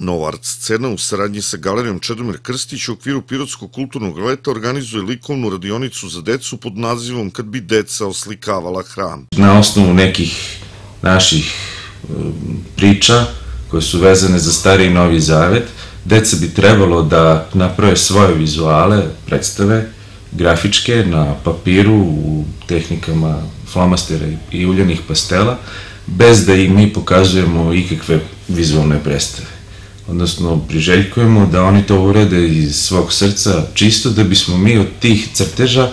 Nova art scena u saradnji sa galerijom Čedomir Krstić u okviru Pirotskog kulturnog leta organizuje likovnu radionicu za decu pod nazivom Kad bi deca oslikavala hram. Na osnovu nekih naših um, priča koje su vezane za stari i novi zavet, deca bi trebalo da naprave svoje vizuale, predstave, grafičke na papiru u tehnikama flomastera i uljanih pastela, bez da im mi pokazujemo ikakve vizualne predstave odnosno priželjkujemo da oni to urade iz svog srca čisto da bismo mi od tih crteža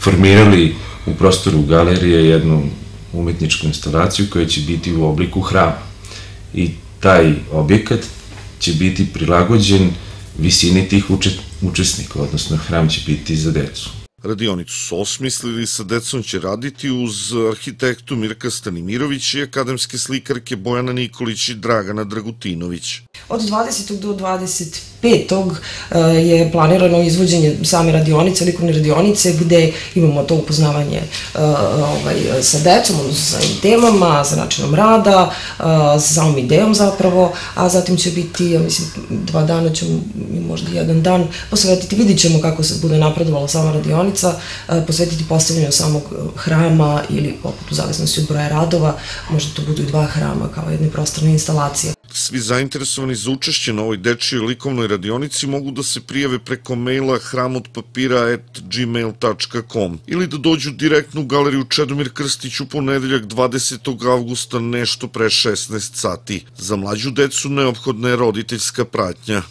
formirali u prostoru galerije jednu umetničku instalaciju koja će biti u obliku hrama. I taj objekat će biti prilagođen visini tih učesnika, odnosno hram će biti za decu. Radionicu su osmislili, sa decom će raditi uz arhitektu Mirka Stanimirović i akademske slikarke Bojana Nikolić i Dragana Dragutinović. Od 20. do 25. Eh, je planirano izvođenje same radionice, likovne radionice, gde imamo to upoznavanje eh, ovaj, sa decom, sa temama, sa načinom rada, eh, sa samom idejom zapravo, a zatim će biti, ja mislim, dva dana ćemo, možda jedan dan, posvetiti, vidit ćemo kako se bude napredovala sama radionica, posvetiti postavljanju samog hrama ili, poput u zavisnosti od broja radova, možda to budu i dva hrama kao jedne prostorne instalacije. Svi zainteresovani za učešće na ovoj dečijoj likovnoj radionici mogu da se prijave preko maila hramotpapira.gmail.com ili da dođu direktno u galeriju Čedomir Krstić u ponedeljak 20. avgusta nešto pre 16 sati. Za mlađu decu neophodna je roditeljska pratnja.